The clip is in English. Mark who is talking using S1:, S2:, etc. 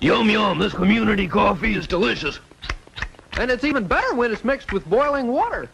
S1: Yum yum, this community coffee is delicious.
S2: And it's even better when it's mixed with boiling water.